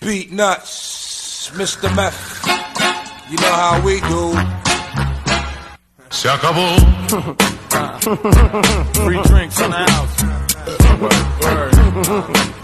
Beat nuts, Mr. Meth. You know how we do. Se acabó. Free drinks in the house. Word, word.